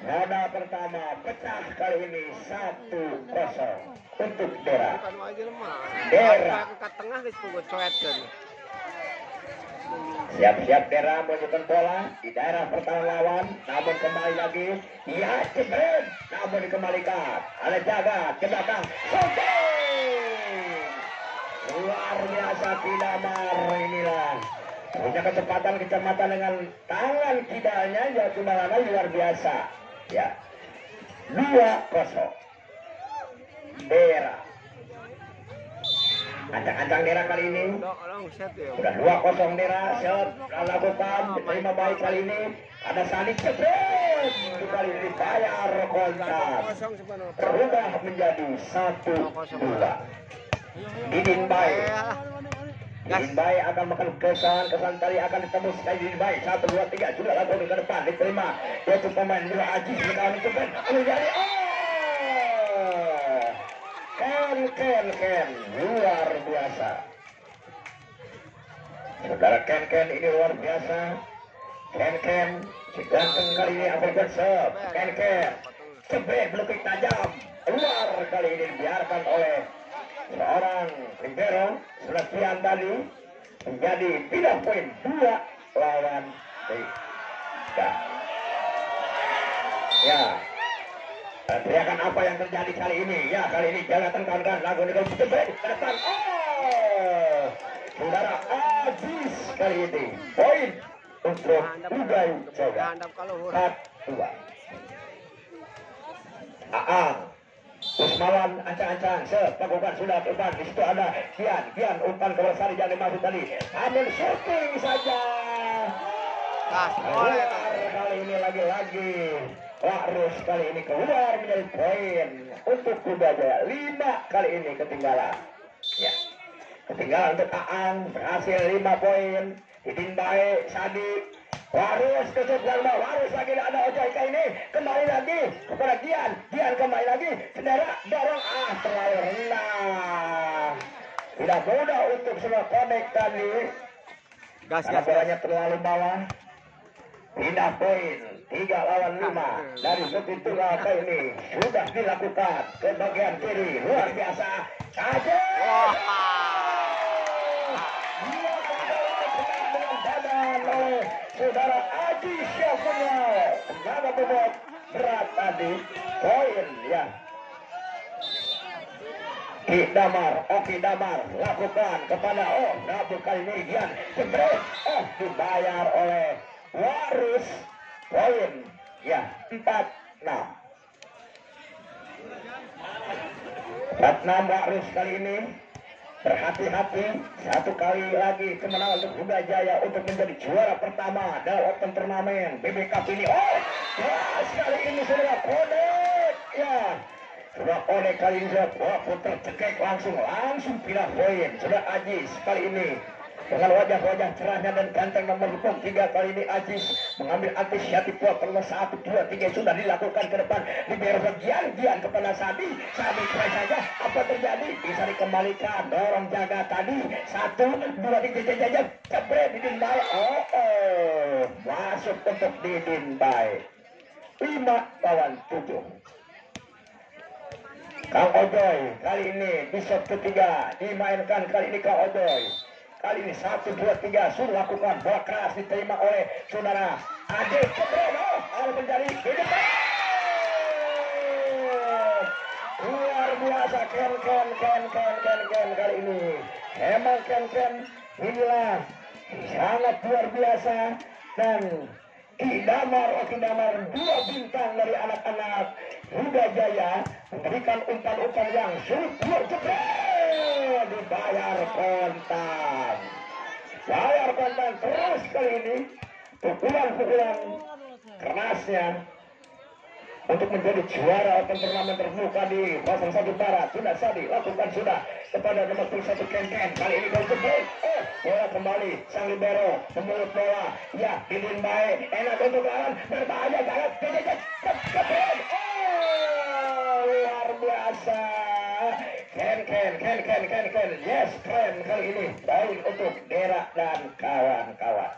Moda pertama pecah kali ini satu kosong untuk lemah. Dera. Ke tengah. Siap-siap Dera menunjukkan bola di daerah pertahanan lawan, namun kembali lagi ya jebret, namun dikembalikan. Ada jaga ke belakang! Luar biasa Kidamar inilah. Punya kecepatan kecepatan dengan tangan kidalnya ya Kumalana luar biasa. Ya. Dua kosong. Dera. Ancang-ancang Dera kali ini. Set sudah dua kosong Dera shot lakukan diterima baik kali ini. Ada Sani kali ini dibayar kontak berubah menjadi satu dua. Didin baik Baik akan makan kesan kesan tadi akan ditembus sekali Didin baik. Satu dua tiga sudah lakukan ke depan diterima. Yaitu pemain Nura Aji sekarang itu kan. Menjadi oh! Ken Ken Ken. Luar biasa. Saudara Ken Ken ini luar biasa. Ken Ken si ganteng kali ini African Sub. Ken Ken. Cepet belukik tajam. Luar kali ini dibiarkan oleh seorang libero Sebastian tadi menjadi pindah poin dua lawan tiga. Ya. Teriakan apa yang terjadi kali ini? Ya, kali ini jangan kawan-kawan lagu ini kalau cepet ke depan. Oh, saudara Aziz kali ini poin untuk Uday Coba empat dua Aang Usmawan ancang-ancang sepakukan sudah depan di situ ada Kian. Kian umpan ke Sari jangan masuk tadi. Namun shooting saja. Kas boleh. kali ini lagi-lagi Larus kali ini keluar menjadi poin. Untuk Kuda Jaya lima kali ini ketinggalan. Ya ketinggalan untuk Aang berhasil lima poin. Didin baik Sadi Warus ke sebelah Warus lagi ada Ojaika ini. Kembali lagi. Kepada Gian. Gian kembali lagi. Saudara dorong. Ah terlalu rendah. Tidak mudah untuk semua connect tadi. Gas karena gas gas. bolanya terlalu bawah. Pindah poin. Tiga lawan lima. Dari tunggal ke ini? Sudah dilakukan. Ke bagian kiri. Luar biasa. Saja. Wah. Dia kembali terkena dengan badan oleh saudara Aji Syafanya tenaga bobot berat tadi. Poin ya. Ki Damar, Oki Damar lakukan kepada Oh Nabu kali ini Gian jebret Oh dibayar oleh Warus poin ya. Empat enam. Empat enam Warus kali ini berhati-hati satu kali lagi kemenangan untuk Huda Jaya untuk menjadi juara pertama dalam open turnamen BB Cup ini. Oh sekali ini sudah kode ya. Sudah kode kali ini sudah wah putar cekek langsung langsung pindah poin. Sudah Ajis kali ini dengan wajah-wajah cerahnya dan ganteng nomor hukum tiga kali ini Ajis mengambil inisiatif buat perlu satu dua tiga sudah dilakukan ke depan. Di bagian Gian kepada Sadi Sadi try saja apa terjadi? Bisa dikembalikan dorong jaga tadi. Satu dua tiga jajan jebret Didin Bay oh, oh. Masuk untuk Didin Bay lima lawan tujuh. Kang Ojoy kali ini di shot ketiga dimainkan kali ini Kang Ojoy kali ini satu dua tiga sudah lakukan. Bola keras diterima oleh saudara Ade Cedeno lalu menjadi luar biasa. Ken Ken Ken Ken Ken Ken. Kali ini emang Ken Ken. Inilah sangat luar biasa dan Kidamar oh Kidamar dua bintang dari anak-anak Huda Jaya memberikan umpan-umpan yang luar jebret dibayar kontan bayar kontan terus kali ini pukulan-pukulan kerasnya untuk menjadi juara open turnamen terbuka di 01 Barat. Sudah Sadi lakukan sudah kepada nomor 21 Ken Ken kali ini gol oh bola kembali. Sang libero memulut bola. Ya Didin baik enak untuk lawan berbahaya banget jebret jebret oh luar biasa Ken Ken Ken Ken Ken. Yes keren kali ini baik untuk Dera dan kawan-kawan.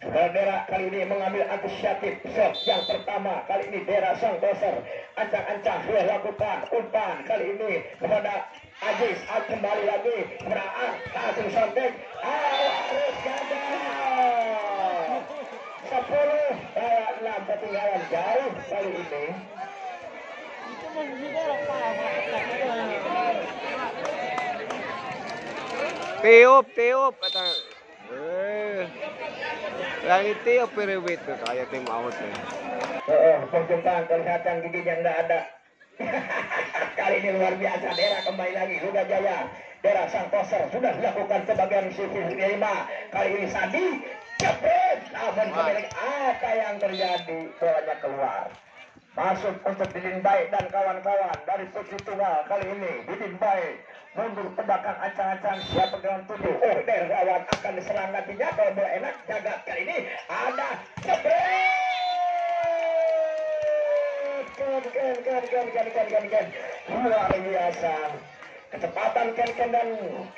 Saudara kali ini mengambil inisiatif shot yang pertama. Kali ini Dera Sang Doser ancang-ancang sudah lakukan umpan kali ini kepada Aziz Al kembali lagi Ar langsung sontek harus gagal 10 lawan 6 ketinggalan jauh kali ini Tiup, tiup. Kata. Eh. Lagi tiup periwit tuh kayak tim out ya. Oh, perjumpaan kelihatan gigi yang nggak ada. Kali ini luar biasa daerah kembali lagi Luga Jaya. Daerah Sang Koser sudah dilakukan sebagian sisi lima. Kali ini Sandi cepet. Namun kembali apa yang terjadi? Bolanya keluar. Masuk untuk Didin Baik dan kawan-kawan. Dari Putri Tunggal kali ini Didin Baik. Mundur ke belakang ancang-ancang. Siapa dengan tujuh oh dari lawan akan diserang nantinya kalau bola enak jaga. Kali ini ada Ken Ken Ken Ken Ken Ken Ken Ken. Luar biasa. Kecepatan Ken Ken dan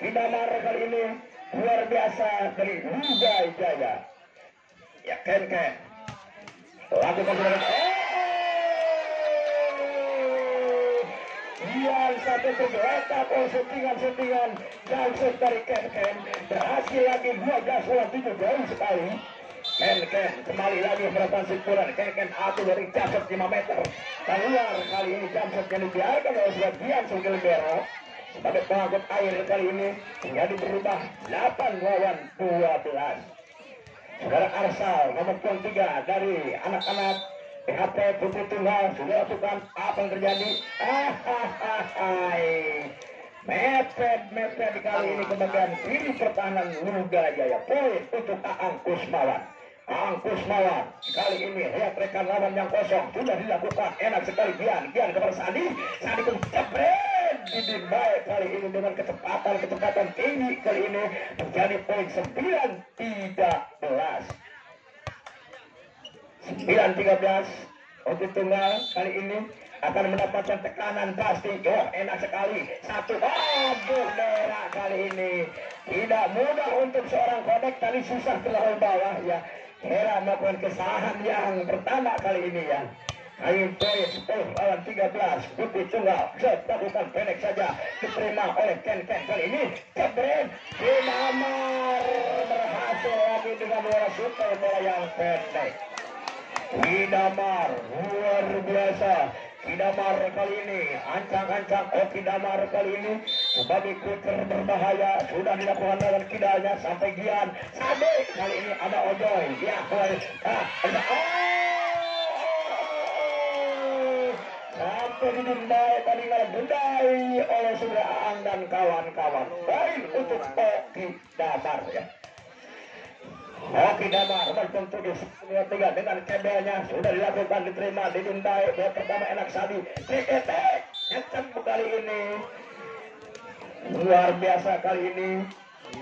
Kidamar kali ini luar biasa dari Liga Jaya. Ya Ken Ken. Lakukan serangan yang satu tergeletak oleh settingan-settingan dan dari Ken Ken berhasil lagi 12 bola 7 jauh sekali. Ken Ken kembali lagi melakukan simpulan Ken Ken atu dari Jamset 5 meter. Keluar kali ini Jamset yang dibiarkan oleh sebagian Sugil Bero sebagai pengangkut air kali ini menjadi berubah 8 lawan 12 Saudara Arsal nomor 3 dari anak-anak PHP Putri Tunggal? Sudah lakukan apa yang terjadi? Mepet, mepet kali ini ke bagian kiri pertahanan Luga Jaya. Poin untuk Aang Kusmawan. Aang Kusmawan kali ini lihat rekan lawan yang kosong. Sudah dilakukan. Enak sekali. Gian Gian kepada Sandi. Sandi pun jebret didimbai kali ini dengan kecepatan kecepatan tinggi kali ini. Menjadi poin 9 13 9-13 untuk tunggal kali ini akan mendapatkan tekanan pasti oh enak sekali. Satu. Aduh merah kali ini. Tidak mudah untuk seorang kodek tadi susah terlalu bawah ya. Hera melakukan kesalahan yang pertama kali ini ya. Ayo poin 10 lawan 13 Putih tunggal. Set lakukan pendek saja. Diterima oleh Ken Ken kali ini. Jebret Dinamar Berhasil lagi dengan bola super bola yang pendek Kidamar luar biasa. Kidamar kali ini ancang-ancang oh Kidamar kali ini. Sebagai kuter berbahaya sudah dilakukan dengan kidanya sampai Gian. Sampai kali ini ada Ojoy ya ah, ada oh, sampai didendai tadi oleh Aang dan kawan-kawan. Baik untuk Oki Damar ya Oke Damar bertentu di tiga dengan kebelnya sudah dilakukan diterima ditindai bola pertama enak Sadi Tiketek nyecem kali ini. Luar biasa kali ini.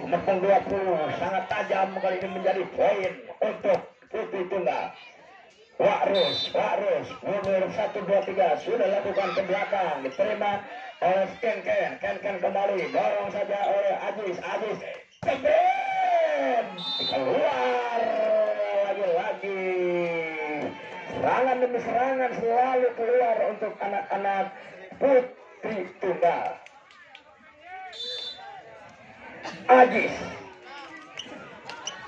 Nomor 20 sangat tajam kali ini menjadi poin untuk Putri Tunggal. Wakrus, Wakrus, nomor 1, 2, 3 sudah lakukan ke belakang. Diterima oleh Ken Ken, Ken Ken kembali dorong saja oleh Aziz, Aziz Keben keluar lagi-lagi serangan demi serangan selalu keluar untuk anak-anak putri tunggal. Ajis.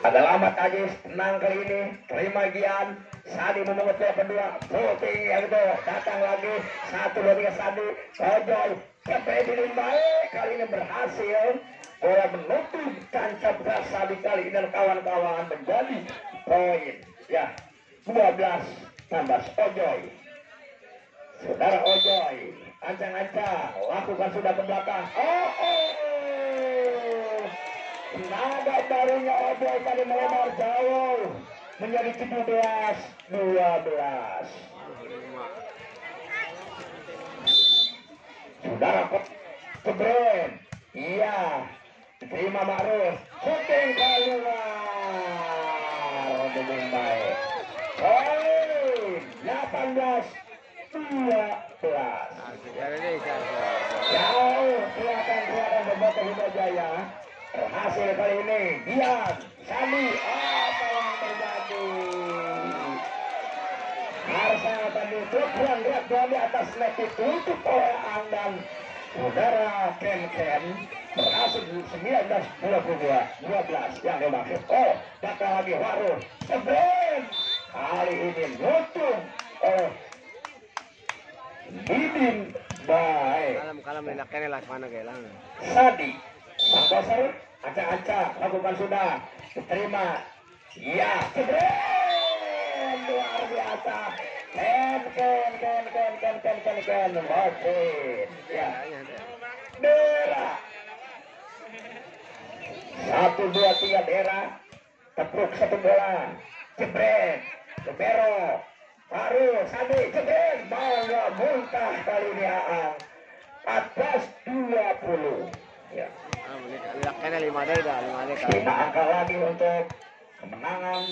Ada alamat Ajis. Tenang kali ini. Terima Gian. Sadi memungut kedua Putih yang itu. Datang lagi. Satu dua tiga Sadi Ojol Kepedin baik kali ini berhasil. Bola menutup tancap rasa di kali ini dan kawan-kawan menjadi poin. Ya 12 tambah Ojoy. Saudara Ojoy ancang-ancang lakukan sudah ke belakang. Oh, oh. nada barunya Ojoy tadi melebar jauh? Menjadi 17 12 saudara Kebren iya Terima Ma'ruf. Syuting keluar. Dengan baik. Poin 18 12. Jauh kelihatan kelihatan berbotol Hidayah. Berhasil kali ini. Dian, Sami, apa tadi Tuhan lihat di atas net ditutup oleh Andan Saudara Ken Ken berhasil 19 22 12 yang dimaksud. Oh, datang lagi Warung. Sebelum kali ini nutup oleh Didin baik. Kalam kalam kene las mana kailang. Sadi Sangkosar acak-acak lakukan sudah diterima ya keren luar biasa. Ken, ken, ken, ken, ken, ken, ken, ken, Martin. Ya. Merah. Satu, dua, tiga, merah. Tepuk satu bola. Jebret. Jebero. Baru, sandi, jebret. Malah muntah kali ini Aang. 14, 20. Ya. Lima lima Kita angka lagi untuk kemenangan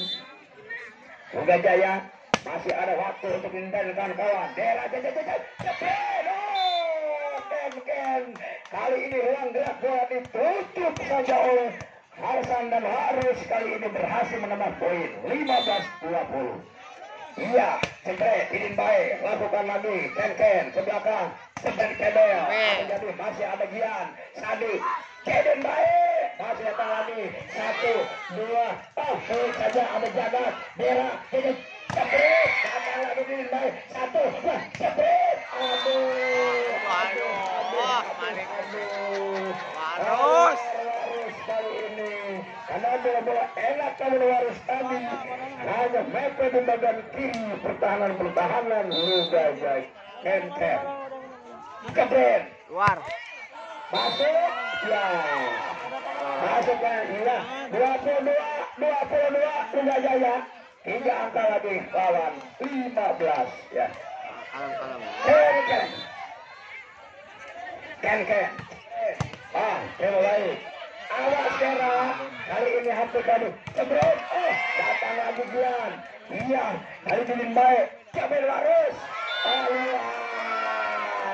Boga Jaya. Masih ada waktu untuk mengendalikan kawan Dera Ken Ken kali ini ruang gerak bola ditutup saja oleh Harsan dan Harus kali ini berhasil menambah poin 15-20 Iya, Cendre, Idin baik, lakukan lagi, Ken Ken, ke belakang, Seben Kedel, masih ada Gian, Sadi, Keden baik, masih datang lagi, satu, dua, oh, sulit saja ada Jagat, Dera, Keden, Cepet, datang lagi Idin baik, satu, dua, cepet, aduh, aduh, aduh, aduh, Harus. kali ini. Karena bola-bola enak kalau harus tadi. Hanya mepet di bagian kiri. Pertahanan pertahanan. Luga baik. Ken ken keren Luar. masuk. Ya masukkan 22 22 tidak jaya. Hingga angka lagi lawan 15 ya. Kalem ken ken. Kan ah kalau baik. Awas Tera ah. kali ini hati kamu Cepet oh datang lagi Gian iya kali ini baik. Jamil Waris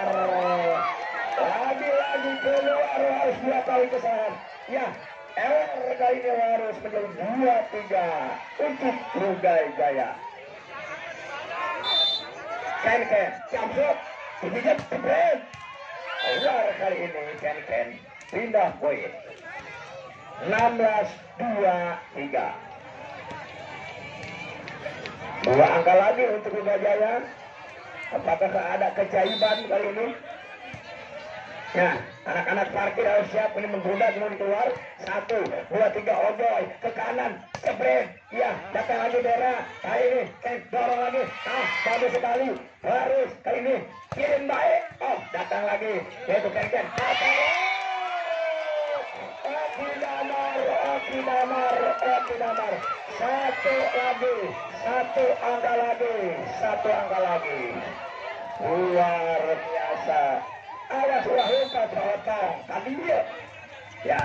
keluar harus dua kali kesalahan ya error kali ini harus menjadi dua tiga untuk Rugai Jaya. Ken Ken Jamsut Pijat keluar kali ini Ken Ken. Pindah poin. 16 2 3 dua angka lagi untuk Liga Jaya. Apakah ada keajaiban kali ini Ya, anak-anak parkir harus siap ini menggunda sebelum keluar. Satu, dua, tiga, oboy ke kanan, spread. Ya, datang lagi Dera. Kali ini, eh, dorong lagi. Ah, bagus sekali. Harus kali ini kirim baik. Oh, datang lagi. Yaitu Ken Ken. Datang. Oki Damar, Oki Damar, Oki Damar. Satu lagi, satu angka lagi, satu angka lagi. Luar biasa. Ada sudah luka potong tadi dia. Ya,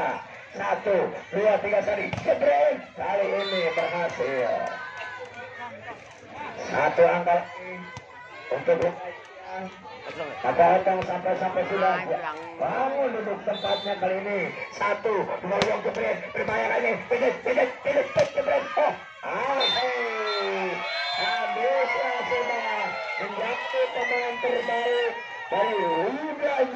satu, dua, tiga kali. Jebret. Kali ini berhasil. Satu angka lagi untuk Kata datang sampai-sampai sudah bangun duduk tempatnya kali ini. Satu, dua yang jebret, bermain ini, pidet, pidet, pidet, pidet, jebret. Oh, ahai, habislah sudah menjadi pemain terbaik Hallelujah,